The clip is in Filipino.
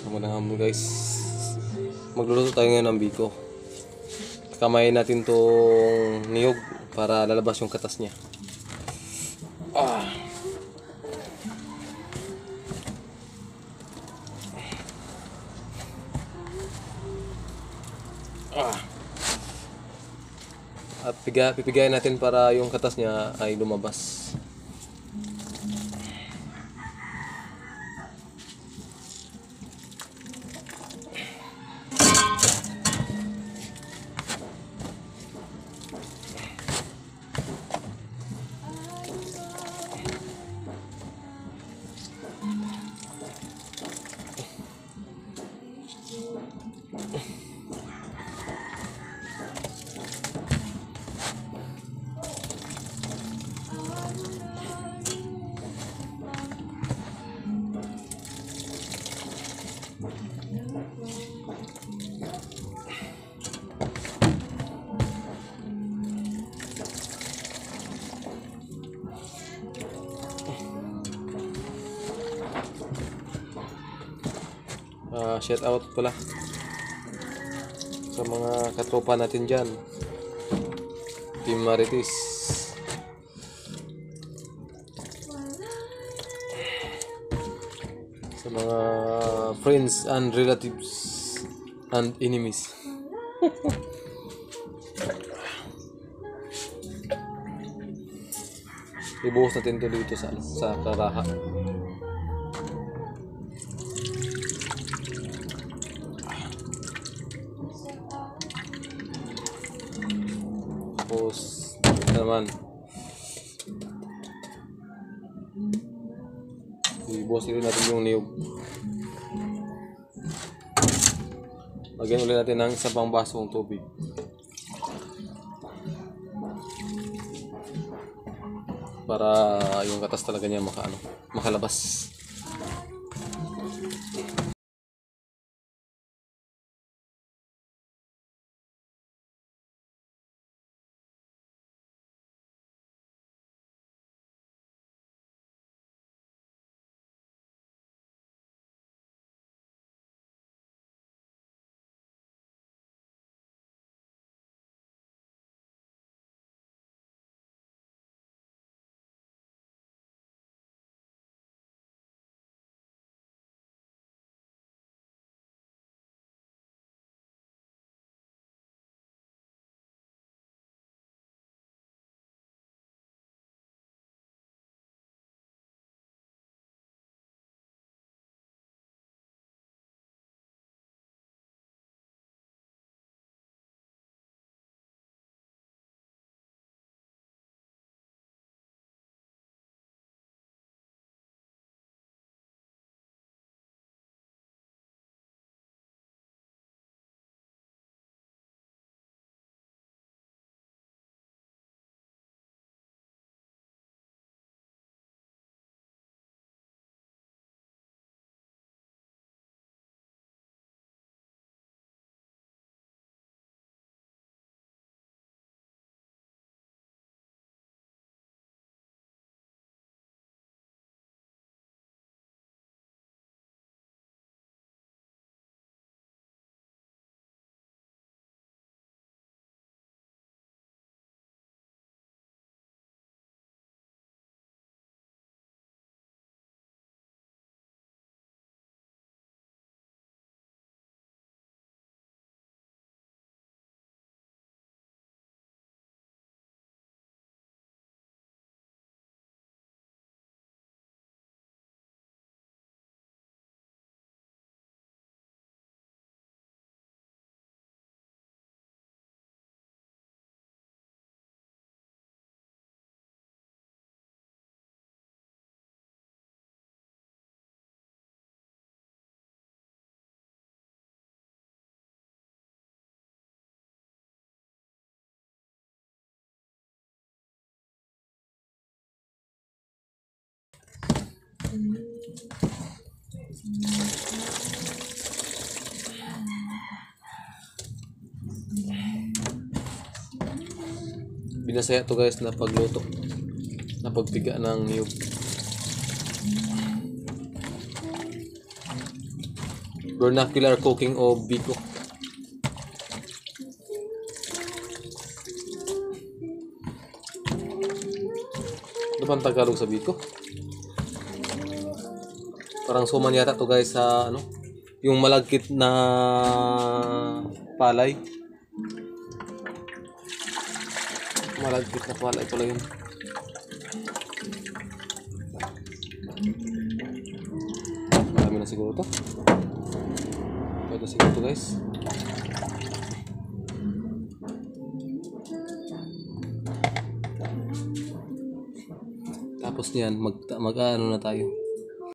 Magandang hapon guys. Magluluto tayo ngayon ng biko. Kamayin natin tong niyog para lalabas yung katas niya. Ah. Ah. At piga, pipigayin natin para yung katas niya ay lumabas. Ah, shout out pala sa mga katropa natin dyan. Team Marites. Sa mga friends and relatives and enemies. Ibuhos natin to dito sa sa karaha. Tapos, ito naman. Ibuhos ulit natin yung niyog. Lagyan ulit natin ng isang pang basong tubig. Para yung katas talaga niya maka, ano, makalabas. Binasaya to guys na pagluto. Na pagpiga ng niyog. vernacular cooking o biko. Ano bang Tagalog sa biko? Parang suman yata to guys sa ano, yung malagkit na palay. Malagkit na palay pala yun. Marami na siguro to. Pwede siguro to guys. Tapos niyan, mag, mag ano na tayo.